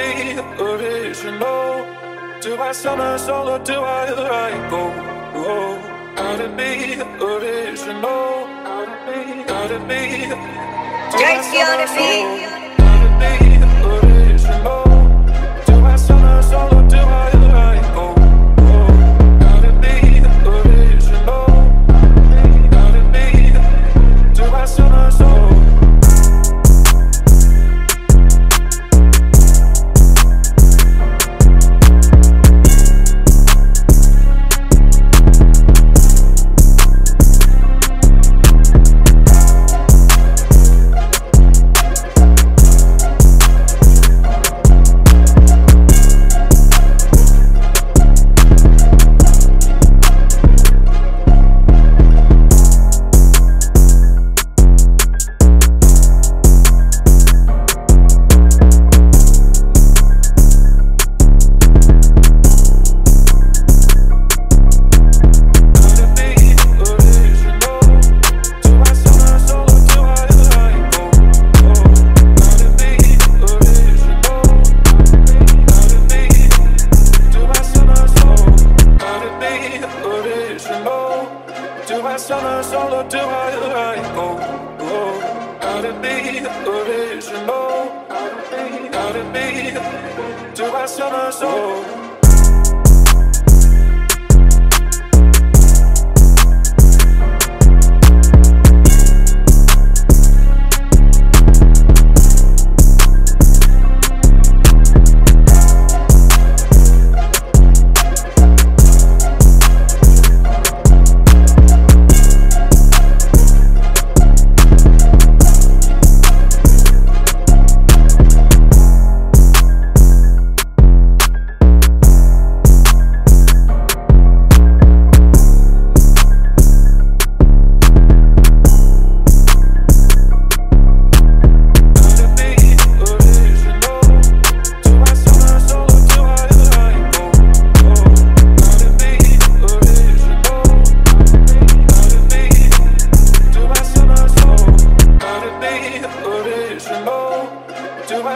be original? Do I a solo? Do I right go? Oh, gotta be original. Gotta be. Gotta be. Dirty on the beat. Gotta be original. Gotta be. Do I sound a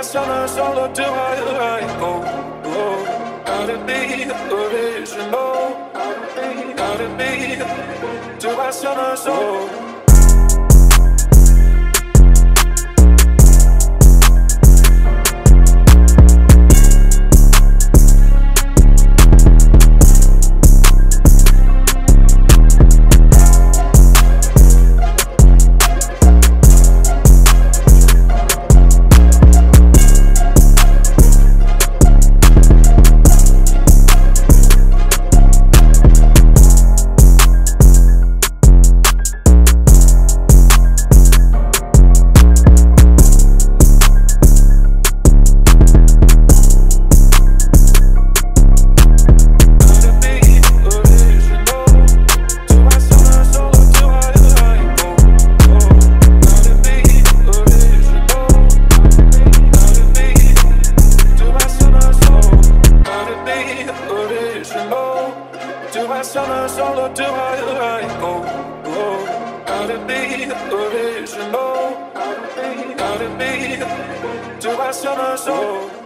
Sound a solo? Do I right go? Oh, gotta be original. Gotta be. Do sound a solo? Solo? Go? Oh, oh, gotta be original. Gotta be. A solo?